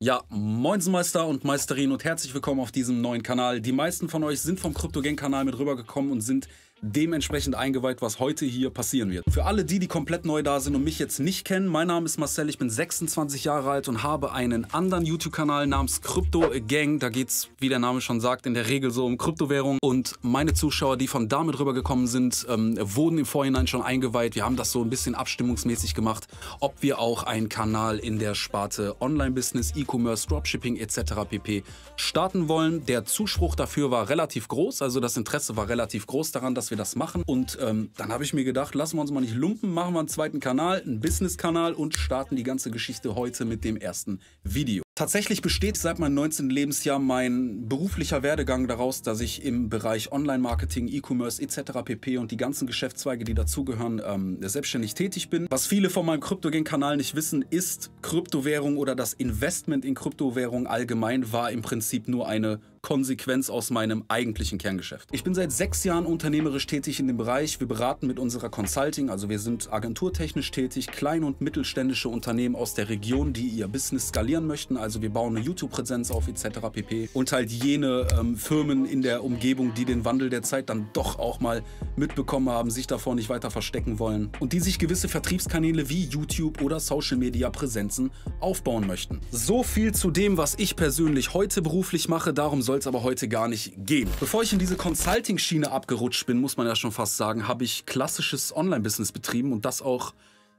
Ja, Moinsenmeister und Meisterin und herzlich willkommen auf diesem neuen Kanal. Die meisten von euch sind vom CryptoGang-Kanal mit rübergekommen und sind dementsprechend eingeweiht, was heute hier passieren wird. Für alle die, die komplett neu da sind und mich jetzt nicht kennen, mein Name ist Marcel, ich bin 26 Jahre alt und habe einen anderen YouTube-Kanal namens Crypto Gang. Da geht es, wie der Name schon sagt, in der Regel so um Kryptowährung. Und meine Zuschauer, die von damit rübergekommen sind, ähm, wurden im Vorhinein schon eingeweiht. Wir haben das so ein bisschen abstimmungsmäßig gemacht, ob wir auch einen Kanal in der Sparte Online-Business, E-Commerce, Dropshipping etc. pp. starten wollen. Der Zuspruch dafür war relativ groß, also das Interesse war relativ groß daran, dass wir das machen. Und ähm, dann habe ich mir gedacht, lassen wir uns mal nicht lumpen, machen wir einen zweiten Kanal, einen Business-Kanal und starten die ganze Geschichte heute mit dem ersten Video. Tatsächlich besteht seit meinem 19. Lebensjahr mein beruflicher Werdegang daraus, dass ich im Bereich Online-Marketing, E-Commerce etc. pp. und die ganzen Geschäftszweige, die dazugehören, ähm, selbstständig tätig bin. Was viele von meinem CryptoGain-Kanal nicht wissen, ist, Kryptowährung oder das Investment in Kryptowährung allgemein war im Prinzip nur eine Konsequenz aus meinem eigentlichen Kerngeschäft. Ich bin seit sechs Jahren unternehmerisch tätig in dem Bereich. Wir beraten mit unserer Consulting, also wir sind agenturtechnisch tätig, kleine und mittelständische Unternehmen aus der Region, die ihr Business skalieren möchten, also also wir bauen eine YouTube-Präsenz auf etc. pp. Und halt jene ähm, Firmen in der Umgebung, die den Wandel der Zeit dann doch auch mal mitbekommen haben, sich davor nicht weiter verstecken wollen und die sich gewisse Vertriebskanäle wie YouTube oder Social-Media-Präsenzen aufbauen möchten. So viel zu dem, was ich persönlich heute beruflich mache, darum soll es aber heute gar nicht gehen. Bevor ich in diese Consulting-Schiene abgerutscht bin, muss man ja schon fast sagen, habe ich klassisches Online-Business betrieben und das auch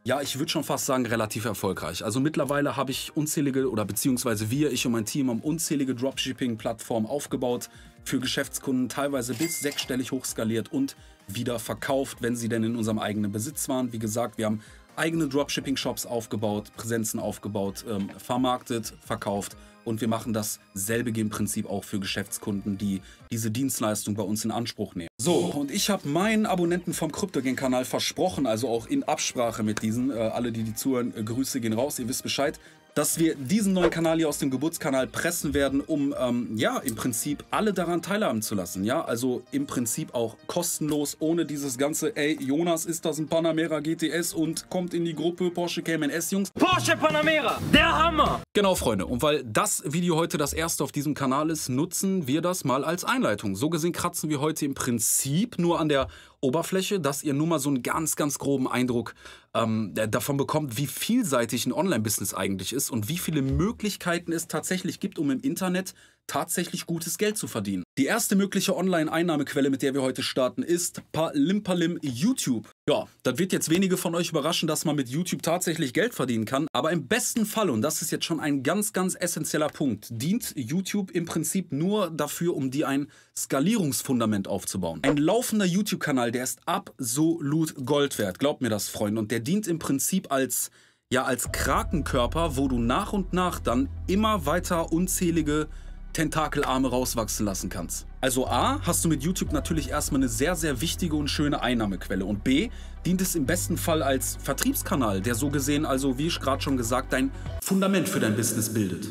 ja, ich würde schon fast sagen, relativ erfolgreich. Also mittlerweile habe ich unzählige, oder beziehungsweise wir, ich und mein Team, haben unzählige Dropshipping-Plattformen aufgebaut für Geschäftskunden, teilweise bis sechsstellig hochskaliert und wieder verkauft, wenn sie denn in unserem eigenen Besitz waren. Wie gesagt, wir haben eigene Dropshipping-Shops aufgebaut, Präsenzen aufgebaut, ähm, vermarktet, verkauft und wir machen dasselbe im Prinzip auch für Geschäftskunden, die diese Dienstleistung bei uns in Anspruch nehmen. So, und ich habe meinen Abonnenten vom CryptoGen-Kanal versprochen, also auch in Absprache mit diesen, äh, alle, die die zuhören, äh, Grüße gehen raus, ihr wisst Bescheid, dass wir diesen neuen Kanal hier aus dem Geburtskanal pressen werden, um ähm, ja im Prinzip alle daran teilhaben zu lassen. Ja, also im Prinzip auch kostenlos, ohne dieses ganze, ey, Jonas ist das ein Panamera GTS und kommt in die Gruppe Porsche Cayman S, Jungs. Porsche Panamera, der Hammer! Genau, Freunde. Und weil das Video heute das erste auf diesem Kanal ist, nutzen wir das mal als Einleitung. So gesehen kratzen wir heute im Prinzip nur an der Oberfläche, dass ihr nur mal so einen ganz, ganz groben Eindruck ähm, davon bekommt, wie vielseitig ein Online-Business eigentlich ist und wie viele Möglichkeiten es tatsächlich gibt, um im Internet tatsächlich gutes Geld zu verdienen. Die erste mögliche Online-Einnahmequelle, mit der wir heute starten, ist Palimpalim YouTube. Ja, das wird jetzt wenige von euch überraschen, dass man mit YouTube tatsächlich Geld verdienen kann. Aber im besten Fall, und das ist jetzt schon ein ganz, ganz essentieller Punkt, dient YouTube im Prinzip nur dafür, um dir ein Skalierungsfundament aufzubauen. Ein laufender YouTube-Kanal, der ist absolut Gold wert. Glaubt mir das, Freunde. Und der dient im Prinzip als ja als Krakenkörper, wo du nach und nach dann immer weiter unzählige Tentakelarme rauswachsen lassen kannst. Also A, hast du mit YouTube natürlich erstmal eine sehr, sehr wichtige und schöne Einnahmequelle. Und B, dient es im besten Fall als Vertriebskanal, der so gesehen also, wie ich gerade schon gesagt, dein Fundament für dein Business bildet.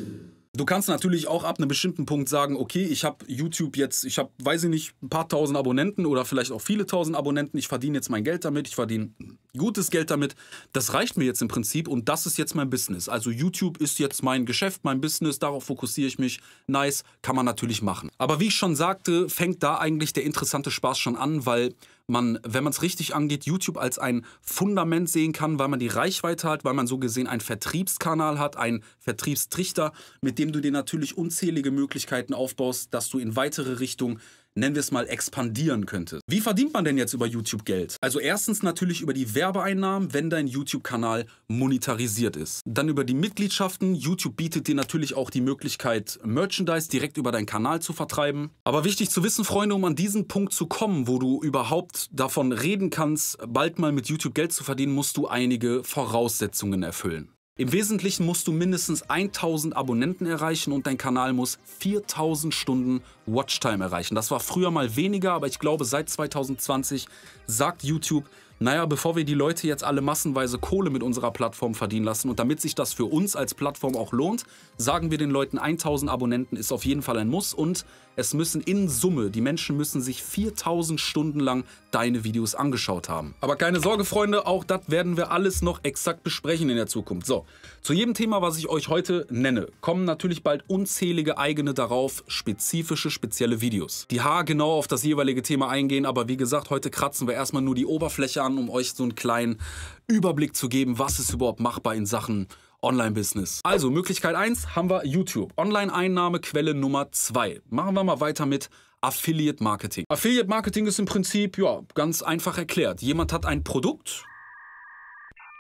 Du kannst natürlich auch ab einem bestimmten Punkt sagen, okay, ich habe YouTube jetzt, ich habe, weiß ich nicht, ein paar tausend Abonnenten oder vielleicht auch viele tausend Abonnenten, ich verdiene jetzt mein Geld damit, ich verdiene gutes Geld damit. Das reicht mir jetzt im Prinzip und das ist jetzt mein Business. Also YouTube ist jetzt mein Geschäft, mein Business, darauf fokussiere ich mich. Nice, kann man natürlich machen. Aber wie ich schon sagte, fängt da eigentlich der interessante Spaß schon an, weil man, wenn man es richtig angeht, YouTube als ein Fundament sehen kann, weil man die Reichweite hat, weil man so gesehen einen Vertriebskanal hat, einen Vertriebstrichter, mit dem du dir natürlich unzählige Möglichkeiten aufbaust, dass du in weitere Richtungen nennen wir es mal, expandieren könnte. Wie verdient man denn jetzt über YouTube Geld? Also erstens natürlich über die Werbeeinnahmen, wenn dein YouTube-Kanal monetarisiert ist. Dann über die Mitgliedschaften. YouTube bietet dir natürlich auch die Möglichkeit, Merchandise direkt über deinen Kanal zu vertreiben. Aber wichtig zu wissen, Freunde, um an diesen Punkt zu kommen, wo du überhaupt davon reden kannst, bald mal mit YouTube Geld zu verdienen, musst du einige Voraussetzungen erfüllen. Im Wesentlichen musst du mindestens 1000 Abonnenten erreichen und dein Kanal muss 4000 Stunden Watchtime erreichen. Das war früher mal weniger, aber ich glaube seit 2020 sagt YouTube, naja, bevor wir die Leute jetzt alle massenweise Kohle mit unserer Plattform verdienen lassen und damit sich das für uns als Plattform auch lohnt, sagen wir den Leuten, 1000 Abonnenten ist auf jeden Fall ein Muss und es müssen in Summe, die Menschen müssen sich 4000 Stunden lang deine Videos angeschaut haben. Aber keine Sorge, Freunde, auch das werden wir alles noch exakt besprechen in der Zukunft. So, zu jedem Thema, was ich euch heute nenne, kommen natürlich bald unzählige eigene darauf spezifische, spezielle Videos, die haargenau auf das jeweilige Thema eingehen. Aber wie gesagt, heute kratzen wir erstmal nur die Oberfläche an, um euch so einen kleinen Überblick zu geben, was ist überhaupt machbar in Sachen Online-Business. Also Möglichkeit 1 haben wir YouTube. Online-Einnahmequelle Nummer 2. Machen wir mal weiter mit Affiliate Marketing. Affiliate Marketing ist im Prinzip, ja, ganz einfach erklärt. Jemand hat ein Produkt,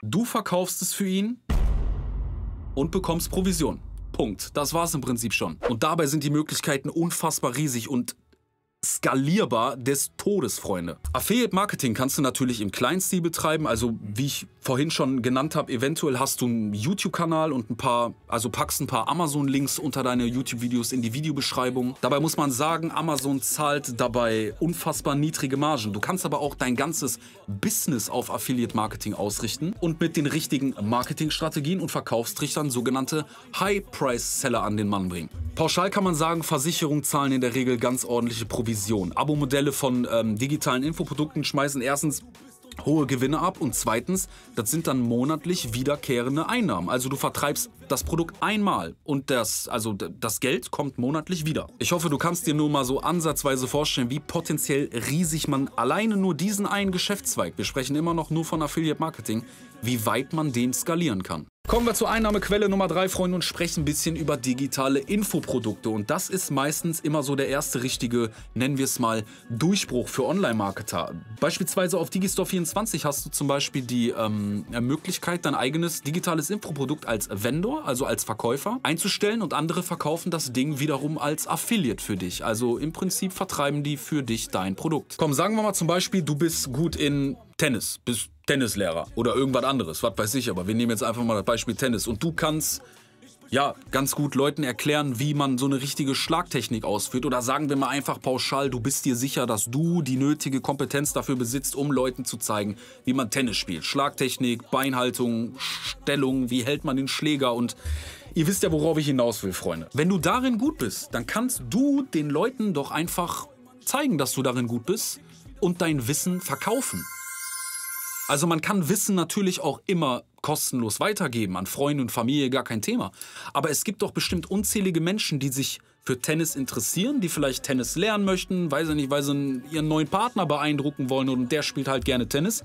du verkaufst es für ihn und bekommst Provision. Punkt. Das war's im Prinzip schon. Und dabei sind die Möglichkeiten unfassbar riesig und skalierbar des Todes, Freunde. Affiliate Marketing kannst du natürlich im Kleinstil betreiben. Also wie ich vorhin schon genannt habe, eventuell hast du einen YouTube-Kanal und ein paar, also packst ein paar Amazon-Links unter deine YouTube-Videos in die Videobeschreibung. Dabei muss man sagen, Amazon zahlt dabei unfassbar niedrige Margen. Du kannst aber auch dein ganzes Business auf Affiliate Marketing ausrichten und mit den richtigen Marketingstrategien und Verkaufstrichtern sogenannte High-Price-Seller an den Mann bringen. Pauschal kann man sagen, Versicherungen zahlen in der Regel ganz ordentliche Provision. Abo-Modelle von ähm, digitalen Infoprodukten schmeißen erstens hohe Gewinne ab und zweitens, das sind dann monatlich wiederkehrende Einnahmen. Also du vertreibst das Produkt einmal und das, also das Geld kommt monatlich wieder. Ich hoffe, du kannst dir nur mal so ansatzweise vorstellen, wie potenziell riesig man alleine nur diesen einen Geschäftszweig, wir sprechen immer noch nur von Affiliate Marketing, wie weit man den skalieren kann. Kommen wir zur Einnahmequelle Nummer 3, Freunde, und sprechen ein bisschen über digitale Infoprodukte. Und das ist meistens immer so der erste richtige, nennen wir es mal, Durchbruch für Online-Marketer. Beispielsweise auf Digistore24 hast du zum Beispiel die ähm, Möglichkeit, dein eigenes digitales Infoprodukt als Vendor, also als Verkäufer, einzustellen und andere verkaufen das Ding wiederum als Affiliate für dich. Also im Prinzip vertreiben die für dich dein Produkt. Komm, sagen wir mal zum Beispiel, du bist gut in Tennis, bist Tennislehrer oder irgendwas anderes, was weiß ich, aber wir nehmen jetzt einfach mal das Beispiel Tennis und du kannst ja, ganz gut Leuten erklären, wie man so eine richtige Schlagtechnik ausführt. Oder sagen wir mal einfach pauschal, du bist dir sicher, dass du die nötige Kompetenz dafür besitzt, um Leuten zu zeigen, wie man Tennis spielt. Schlagtechnik, Beinhaltung, Stellung, wie hält man den Schläger und ihr wisst ja, worauf ich hinaus will, Freunde. Wenn du darin gut bist, dann kannst du den Leuten doch einfach zeigen, dass du darin gut bist und dein Wissen verkaufen. Also man kann Wissen natürlich auch immer kostenlos weitergeben an Freunde und Familie, gar kein Thema. Aber es gibt doch bestimmt unzählige Menschen, die sich für Tennis interessieren, die vielleicht Tennis lernen möchten, weiß ich nicht, weil sie ihren neuen Partner beeindrucken wollen und der spielt halt gerne Tennis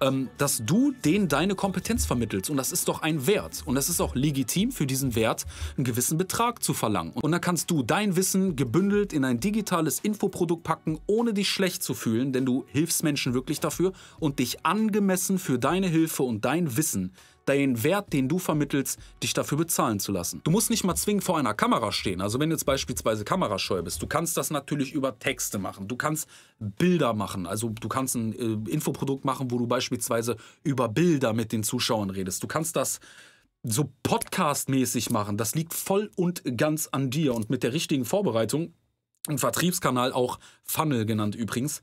ähm, dass du denen deine Kompetenz vermittelst. Und das ist doch ein Wert. Und es ist auch legitim für diesen Wert einen gewissen Betrag zu verlangen. Und dann kannst du dein Wissen gebündelt in ein digitales Infoprodukt packen, ohne dich schlecht zu fühlen, denn du hilfst Menschen wirklich dafür und dich angemessen für deine Hilfe und dein Wissen den Wert, den du vermittelst, dich dafür bezahlen zu lassen. Du musst nicht mal zwingend vor einer Kamera stehen. Also wenn du jetzt beispielsweise kamerascheu bist, du kannst das natürlich über Texte machen. Du kannst Bilder machen. Also du kannst ein äh, Infoprodukt machen, wo du beispielsweise über Bilder mit den Zuschauern redest. Du kannst das so podcastmäßig machen. Das liegt voll und ganz an dir. Und mit der richtigen Vorbereitung, ein Vertriebskanal, auch Funnel genannt übrigens,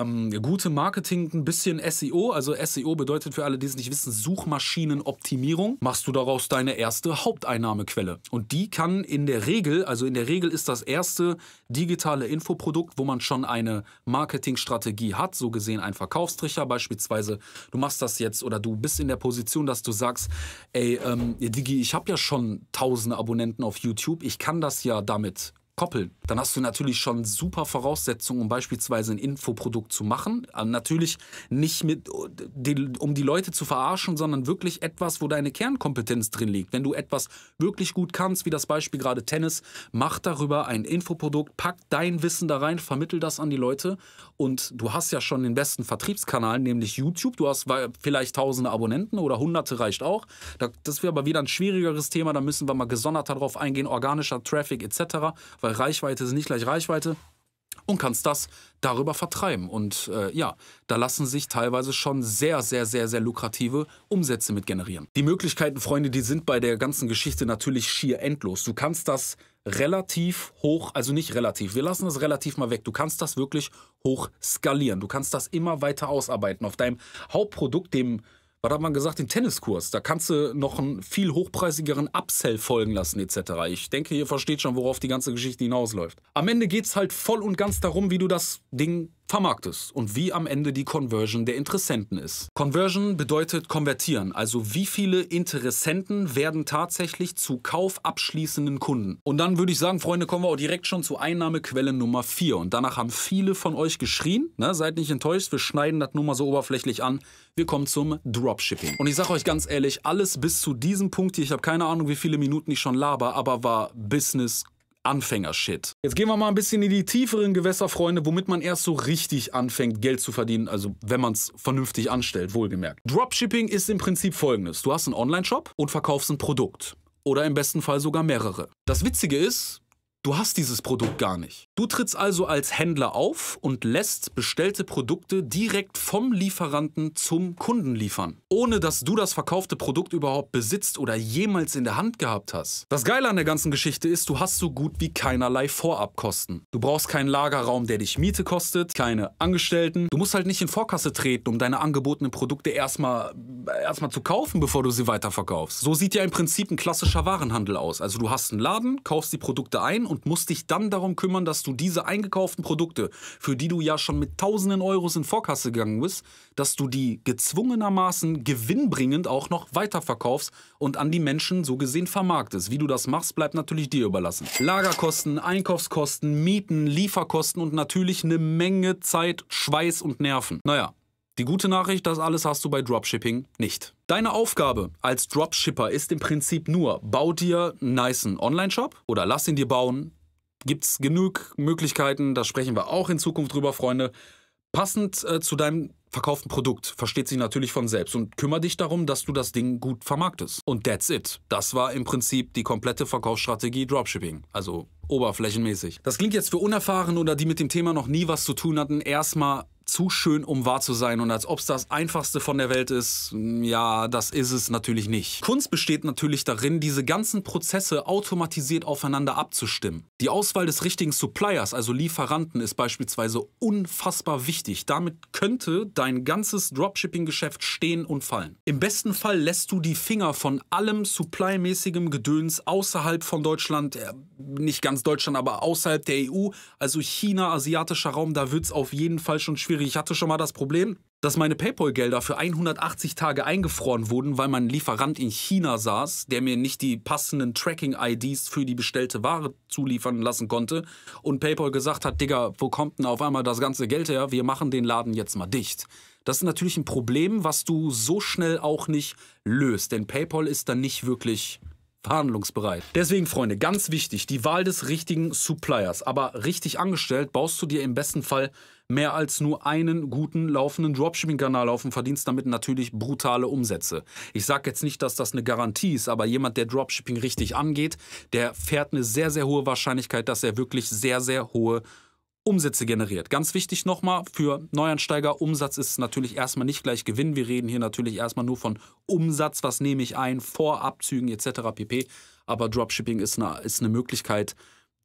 ähm, gute Marketing, ein bisschen SEO. Also SEO bedeutet für alle, die es nicht wissen, Suchmaschinenoptimierung. Machst du daraus deine erste Haupteinnahmequelle. Und die kann in der Regel, also in der Regel ist das erste digitale Infoprodukt, wo man schon eine Marketingstrategie hat, so gesehen ein Verkaufstrichter. Beispielsweise, du machst das jetzt oder du bist in der Position, dass du sagst, ey, ähm, Digi, ich habe ja schon tausende Abonnenten auf YouTube, ich kann das ja damit koppeln. Dann hast du natürlich schon super Voraussetzungen, um beispielsweise ein Infoprodukt zu machen. Äh, natürlich nicht mit, um die Leute zu verarschen, sondern wirklich etwas, wo deine Kernkompetenz drin liegt. Wenn du etwas wirklich gut kannst, wie das Beispiel gerade Tennis, mach darüber ein Infoprodukt, pack dein Wissen da rein, vermittel das an die Leute und du hast ja schon den besten Vertriebskanal, nämlich YouTube. Du hast vielleicht tausende Abonnenten oder hunderte reicht auch. Das wäre aber wieder ein schwierigeres Thema, da müssen wir mal gesondert darauf eingehen, organischer Traffic etc weil Reichweite ist nicht gleich Reichweite. und kannst das darüber vertreiben. Und äh, ja, da lassen sich teilweise schon sehr, sehr, sehr, sehr lukrative Umsätze mit generieren. Die Möglichkeiten, Freunde, die sind bei der ganzen Geschichte natürlich schier endlos. Du kannst das relativ hoch, also nicht relativ, wir lassen das relativ mal weg. Du kannst das wirklich hoch skalieren. Du kannst das immer weiter ausarbeiten. Auf deinem Hauptprodukt, dem was hat man gesagt, den Tenniskurs. Da kannst du noch einen viel hochpreisigeren Upsell folgen lassen, etc. Ich denke, ihr versteht schon, worauf die ganze Geschichte hinausläuft. Am Ende geht es halt voll und ganz darum, wie du das Ding vermarktest und wie am Ende die Conversion der Interessenten ist. Conversion bedeutet konvertieren, also wie viele Interessenten werden tatsächlich zu kaufabschließenden Kunden. Und dann würde ich sagen, Freunde, kommen wir auch direkt schon zu Einnahmequelle Nummer 4. Und danach haben viele von euch geschrien, ne? seid nicht enttäuscht, wir schneiden das nur mal so oberflächlich an. Wir kommen zum Dropshipping. Und ich sage euch ganz ehrlich, alles bis zu diesem Punkt hier, ich habe keine Ahnung, wie viele Minuten ich schon laber, aber war Business Anfänger-Shit. Jetzt gehen wir mal ein bisschen in die tieferen Gewässer, Freunde, womit man erst so richtig anfängt, Geld zu verdienen. Also, wenn man es vernünftig anstellt, wohlgemerkt. Dropshipping ist im Prinzip folgendes: Du hast einen Online-Shop und verkaufst ein Produkt. Oder im besten Fall sogar mehrere. Das Witzige ist, Du hast dieses Produkt gar nicht. Du trittst also als Händler auf und lässt bestellte Produkte direkt vom Lieferanten zum Kunden liefern, ohne dass du das verkaufte Produkt überhaupt besitzt oder jemals in der Hand gehabt hast. Das Geile an der ganzen Geschichte ist, du hast so gut wie keinerlei Vorabkosten. Du brauchst keinen Lagerraum, der dich Miete kostet, keine Angestellten. Du musst halt nicht in Vorkasse treten, um deine angebotenen Produkte erstmal erstmal zu kaufen, bevor du sie weiterverkaufst. So sieht ja im Prinzip ein klassischer Warenhandel aus. Also du hast einen Laden, kaufst die Produkte ein musst dich dann darum kümmern, dass du diese eingekauften Produkte, für die du ja schon mit tausenden Euros in Vorkasse gegangen bist, dass du die gezwungenermaßen gewinnbringend auch noch weiterverkaufst und an die Menschen so gesehen vermarktest. Wie du das machst, bleibt natürlich dir überlassen. Lagerkosten, Einkaufskosten, Mieten, Lieferkosten und natürlich eine Menge Zeit, Schweiß und Nerven. Naja, die gute Nachricht, das alles hast du bei Dropshipping nicht. Deine Aufgabe als Dropshipper ist im Prinzip nur, bau dir einen niceen Online-Shop oder lass ihn dir bauen. Gibt es genug Möglichkeiten, da sprechen wir auch in Zukunft drüber, Freunde. Passend äh, zu deinem verkauften Produkt versteht sich natürlich von selbst und kümmere dich darum, dass du das Ding gut vermarktest. Und that's it. Das war im Prinzip die komplette Verkaufsstrategie Dropshipping. Also oberflächenmäßig. Das klingt jetzt für Unerfahren oder die mit dem Thema noch nie was zu tun hatten, erstmal zu schön, um wahr zu sein und als ob es das Einfachste von der Welt ist, mm, ja, das ist es natürlich nicht. Kunst besteht natürlich darin, diese ganzen Prozesse automatisiert aufeinander abzustimmen. Die Auswahl des richtigen Suppliers, also Lieferanten, ist beispielsweise unfassbar wichtig. Damit könnte dein ganzes Dropshipping-Geschäft stehen und fallen. Im besten Fall lässt du die Finger von allem supplymäßigem Gedöns außerhalb von Deutschland, äh, nicht ganz Deutschland, aber außerhalb der EU, also China, asiatischer Raum, da wird es auf jeden Fall schon schwierig schwierig. Ich hatte schon mal das Problem, dass meine PayPal-Gelder für 180 Tage eingefroren wurden, weil mein Lieferant in China saß, der mir nicht die passenden Tracking-IDs für die bestellte Ware zuliefern lassen konnte und PayPal gesagt hat, Digga, wo kommt denn auf einmal das ganze Geld her? Wir machen den Laden jetzt mal dicht. Das ist natürlich ein Problem, was du so schnell auch nicht löst, denn PayPal ist dann nicht wirklich verhandlungsbereit. Deswegen, Freunde, ganz wichtig, die Wahl des richtigen Suppliers. Aber richtig angestellt baust du dir im besten Fall mehr als nur einen guten laufenden Dropshipping-Kanal auf und verdienst damit natürlich brutale Umsätze. Ich sage jetzt nicht, dass das eine Garantie ist, aber jemand, der Dropshipping richtig angeht, der fährt eine sehr, sehr hohe Wahrscheinlichkeit, dass er wirklich sehr, sehr hohe Umsätze generiert. Ganz wichtig nochmal für Neuansteiger, Umsatz ist natürlich erstmal nicht gleich Gewinn. Wir reden hier natürlich erstmal nur von Umsatz, was nehme ich ein, Vorabzügen etc. pp. Aber Dropshipping ist eine, ist eine Möglichkeit,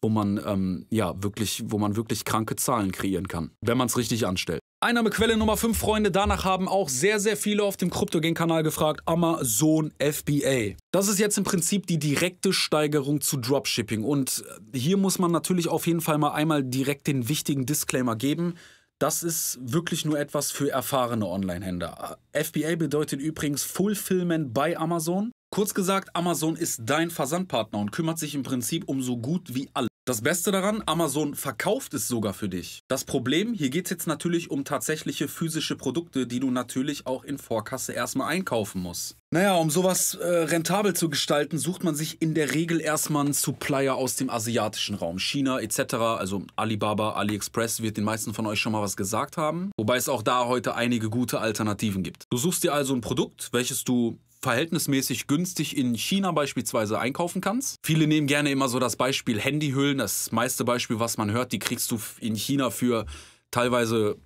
wo man ähm, ja wirklich, wo man wirklich kranke Zahlen kreieren kann, wenn man es richtig anstellt. Einnahmequelle Nummer 5, Freunde. Danach haben auch sehr, sehr viele auf dem Kryptogen-Kanal gefragt. Amazon FBA. Das ist jetzt im Prinzip die direkte Steigerung zu Dropshipping. Und äh, hier muss man natürlich auf jeden Fall mal einmal direkt den wichtigen Disclaimer geben. Das ist wirklich nur etwas für erfahrene Online-Händler. FBA bedeutet übrigens Fulfillment bei Amazon. Kurz gesagt, Amazon ist dein Versandpartner und kümmert sich im Prinzip um so gut wie alles. Das Beste daran, Amazon verkauft es sogar für dich. Das Problem, hier geht es jetzt natürlich um tatsächliche physische Produkte, die du natürlich auch in Vorkasse erstmal einkaufen musst. Naja, um sowas äh, rentabel zu gestalten, sucht man sich in der Regel erstmal einen Supplier aus dem asiatischen Raum. China etc., also Alibaba, AliExpress wird den meisten von euch schon mal was gesagt haben. Wobei es auch da heute einige gute Alternativen gibt. Du suchst dir also ein Produkt, welches du verhältnismäßig günstig in China beispielsweise einkaufen kannst. Viele nehmen gerne immer so das Beispiel Handyhüllen. Das meiste Beispiel, was man hört, die kriegst du in China für teilweise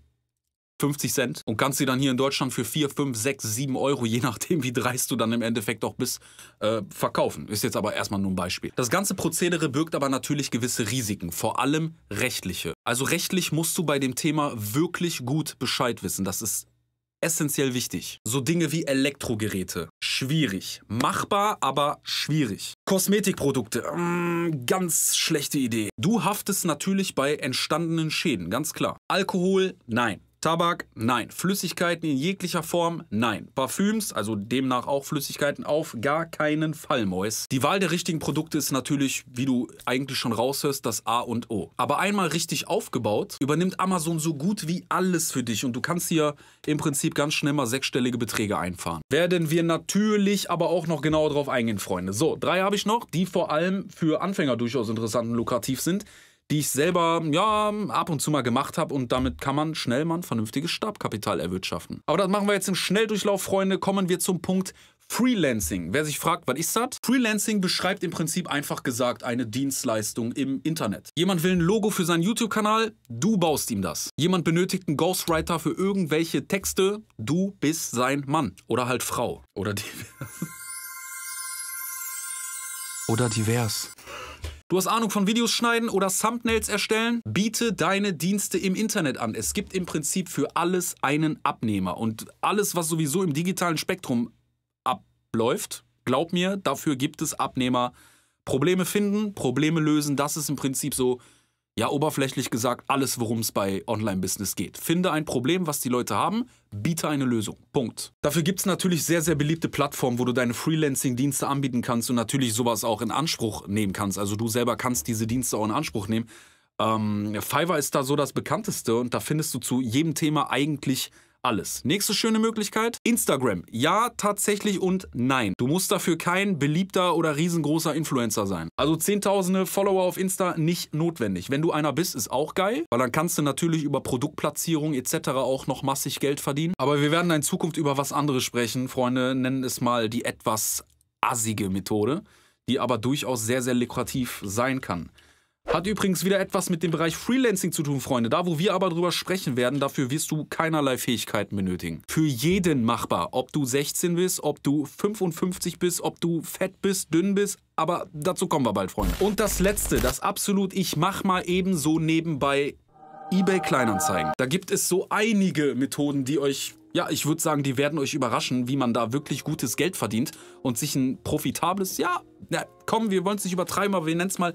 50 Cent und kannst sie dann hier in Deutschland für 4, 5, 6, 7 Euro, je nachdem wie dreist du dann im Endeffekt auch bist, äh, verkaufen. Ist jetzt aber erstmal nur ein Beispiel. Das ganze Prozedere birgt aber natürlich gewisse Risiken, vor allem rechtliche. Also rechtlich musst du bei dem Thema wirklich gut Bescheid wissen. Das ist essentiell wichtig. So Dinge wie Elektrogeräte. Schwierig. Machbar, aber schwierig. Kosmetikprodukte. Mm, ganz schlechte Idee. Du haftest natürlich bei entstandenen Schäden, ganz klar. Alkohol, nein. Tabak? Nein. Flüssigkeiten in jeglicher Form? Nein. Parfüms, also demnach auch Flüssigkeiten, auf gar keinen Fall, Mois. Die Wahl der richtigen Produkte ist natürlich, wie du eigentlich schon raushörst, das A und O. Aber einmal richtig aufgebaut, übernimmt Amazon so gut wie alles für dich und du kannst hier im Prinzip ganz schnell mal sechsstellige Beträge einfahren. Werden wir natürlich aber auch noch genauer drauf eingehen, Freunde. So, drei habe ich noch, die vor allem für Anfänger durchaus interessant und lukrativ sind die ich selber ja ab und zu mal gemacht habe und damit kann man schnell mal ein vernünftiges Stabkapital erwirtschaften. Aber das machen wir jetzt im Schnelldurchlauf, Freunde. Kommen wir zum Punkt Freelancing. Wer sich fragt, was ist das? Freelancing beschreibt im Prinzip einfach gesagt eine Dienstleistung im Internet. Jemand will ein Logo für seinen YouTube-Kanal, du baust ihm das. Jemand benötigt einen Ghostwriter für irgendwelche Texte, du bist sein Mann oder halt Frau oder divers. oder divers. Du hast Ahnung von Videos schneiden oder Thumbnails erstellen? Biete deine Dienste im Internet an. Es gibt im Prinzip für alles einen Abnehmer. Und alles, was sowieso im digitalen Spektrum abläuft, glaub mir, dafür gibt es Abnehmer. Probleme finden, Probleme lösen, das ist im Prinzip so ja, oberflächlich gesagt, alles, worum es bei Online-Business geht. Finde ein Problem, was die Leute haben, biete eine Lösung. Punkt. Dafür gibt es natürlich sehr, sehr beliebte Plattformen, wo du deine Freelancing-Dienste anbieten kannst und natürlich sowas auch in Anspruch nehmen kannst. Also du selber kannst diese Dienste auch in Anspruch nehmen. Ähm, Fiverr ist da so das bekannteste und da findest du zu jedem Thema eigentlich alles. Nächste schöne Möglichkeit, Instagram. Ja, tatsächlich und nein. Du musst dafür kein beliebter oder riesengroßer Influencer sein. Also zehntausende Follower auf Insta nicht notwendig. Wenn du einer bist, ist auch geil, weil dann kannst du natürlich über Produktplatzierung etc. auch noch massig Geld verdienen. Aber wir werden in Zukunft über was anderes sprechen. Freunde, nennen es mal die etwas assige Methode, die aber durchaus sehr, sehr lukrativ sein kann. Hat übrigens wieder etwas mit dem Bereich Freelancing zu tun, Freunde. Da, wo wir aber drüber sprechen werden, dafür wirst du keinerlei Fähigkeiten benötigen. Für jeden machbar. Ob du 16 bist, ob du 55 bist, ob du fett bist, dünn bist. Aber dazu kommen wir bald, Freunde. Und das letzte, das absolut, ich mach mal eben so nebenbei eBay Kleinanzeigen. Da gibt es so einige Methoden, die euch ja, ich würde sagen, die werden euch überraschen, wie man da wirklich gutes Geld verdient und sich ein profitables, ja, na, komm, wir wollen es nicht übertreiben, aber wir nennen es mal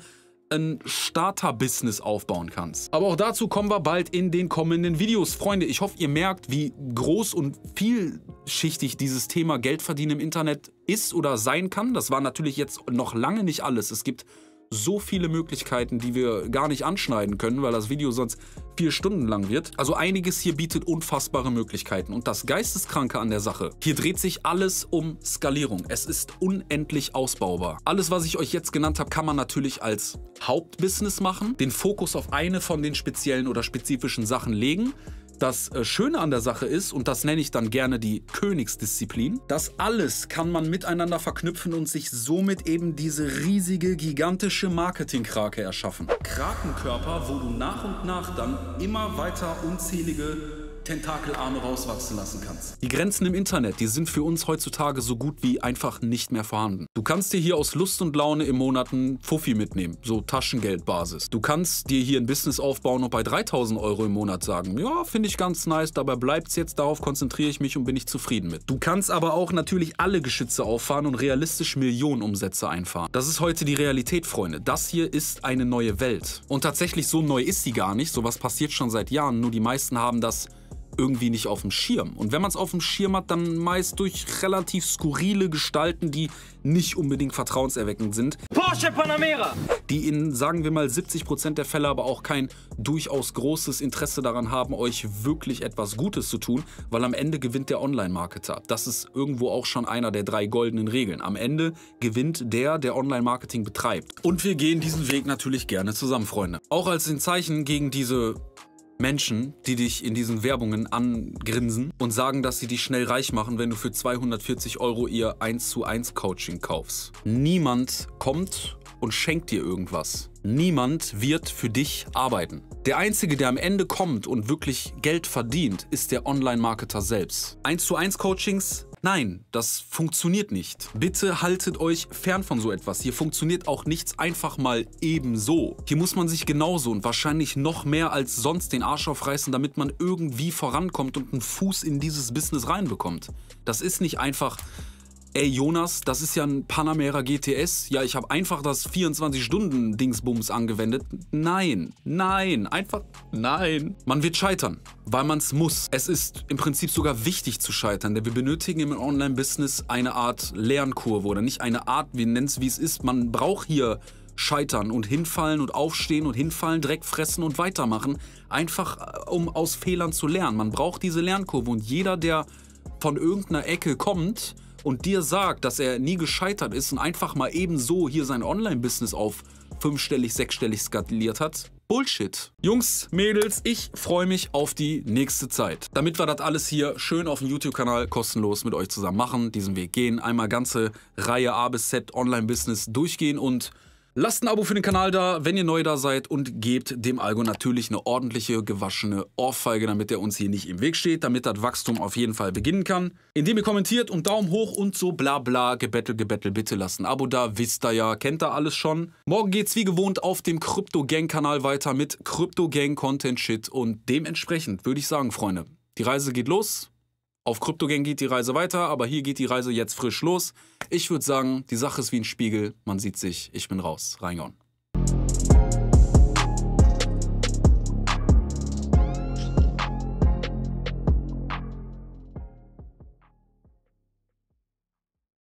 ein Starter-Business aufbauen kannst. Aber auch dazu kommen wir bald in den kommenden Videos. Freunde, ich hoffe, ihr merkt, wie groß und vielschichtig dieses Thema Geldverdienen im Internet ist oder sein kann. Das war natürlich jetzt noch lange nicht alles. Es gibt so viele Möglichkeiten, die wir gar nicht anschneiden können, weil das Video sonst vier Stunden lang wird. Also einiges hier bietet unfassbare Möglichkeiten. Und das Geisteskranke an der Sache, hier dreht sich alles um Skalierung. Es ist unendlich ausbaubar. Alles, was ich euch jetzt genannt habe, kann man natürlich als Hauptbusiness machen, den Fokus auf eine von den speziellen oder spezifischen Sachen legen. Das äh, Schöne an der Sache ist, und das nenne ich dann gerne die Königsdisziplin, das alles kann man miteinander verknüpfen und sich somit eben diese riesige, gigantische Marketingkrake erschaffen. Krakenkörper, wo du nach und nach dann immer weiter unzählige Tentakelarme rauswachsen lassen kannst. Die Grenzen im Internet, die sind für uns heutzutage so gut wie einfach nicht mehr vorhanden. Du kannst dir hier aus Lust und Laune im Monat einen Fuffi mitnehmen, so Taschengeldbasis. Du kannst dir hier ein Business aufbauen und bei 3000 Euro im Monat sagen, ja, finde ich ganz nice, dabei bleibt es jetzt, darauf konzentriere ich mich und bin ich zufrieden mit. Du kannst aber auch natürlich alle Geschütze auffahren und realistisch Millionen Umsätze einfahren. Das ist heute die Realität, Freunde. Das hier ist eine neue Welt. Und tatsächlich so neu ist sie gar nicht. Sowas passiert schon seit Jahren, nur die meisten haben das irgendwie nicht auf dem Schirm. Und wenn man es auf dem Schirm hat, dann meist durch relativ skurrile Gestalten, die nicht unbedingt vertrauenserweckend sind. Porsche Panamera! Die in, sagen wir mal, 70% der Fälle aber auch kein durchaus großes Interesse daran haben, euch wirklich etwas Gutes zu tun, weil am Ende gewinnt der Online-Marketer. Das ist irgendwo auch schon einer der drei goldenen Regeln. Am Ende gewinnt der, der Online-Marketing betreibt. Und wir gehen diesen Weg natürlich gerne zusammen, Freunde. Auch als ein Zeichen gegen diese Menschen, die dich in diesen Werbungen angrinsen und sagen, dass sie dich schnell reich machen, wenn du für 240 Euro ihr 1 zu 1 Coaching kaufst. Niemand kommt und schenkt dir irgendwas. Niemand wird für dich arbeiten. Der Einzige, der am Ende kommt und wirklich Geld verdient, ist der Online-Marketer selbst. 1 zu 1 Coachings Nein, das funktioniert nicht. Bitte haltet euch fern von so etwas. Hier funktioniert auch nichts einfach mal ebenso. Hier muss man sich genauso und wahrscheinlich noch mehr als sonst den Arsch aufreißen, damit man irgendwie vorankommt und einen Fuß in dieses Business reinbekommt. Das ist nicht einfach ey Jonas, das ist ja ein Panamera GTS. Ja, ich habe einfach das 24-Stunden-Dingsbums angewendet. Nein, nein, einfach nein. Man wird scheitern, weil man es muss. Es ist im Prinzip sogar wichtig zu scheitern, denn wir benötigen im Online-Business eine Art Lernkurve oder nicht eine Art, wir nennen es wie es ist. Man braucht hier scheitern und hinfallen und aufstehen und hinfallen, Dreck fressen und weitermachen. Einfach äh, um aus Fehlern zu lernen. Man braucht diese Lernkurve und jeder, der von irgendeiner Ecke kommt, und dir sagt, dass er nie gescheitert ist und einfach mal ebenso hier sein Online-Business auf fünfstellig, sechsstellig skaliert hat, Bullshit. Jungs, Mädels, ich freue mich auf die nächste Zeit. Damit wir das alles hier schön auf dem YouTube-Kanal kostenlos mit euch zusammen machen, diesen Weg gehen, einmal ganze Reihe A bis Z Online-Business durchgehen und Lasst ein Abo für den Kanal da, wenn ihr neu da seid und gebt dem Algo natürlich eine ordentliche, gewaschene Ohrfeige, damit er uns hier nicht im Weg steht, damit das Wachstum auf jeden Fall beginnen kann. Indem ihr kommentiert und Daumen hoch und so bla bla, gebettel, gebettel, bitte lasst ein Abo da, wisst ihr ja, kennt ihr alles schon. Morgen geht's wie gewohnt auf dem Crypto Gang Kanal weiter mit Crypto Gang Content Shit und dementsprechend würde ich sagen, Freunde, die Reise geht los. Auf CryptoGang geht die Reise weiter, aber hier geht die Reise jetzt frisch los. Ich würde sagen, die Sache ist wie ein Spiegel. Man sieht sich. Ich bin raus. Reingehauen.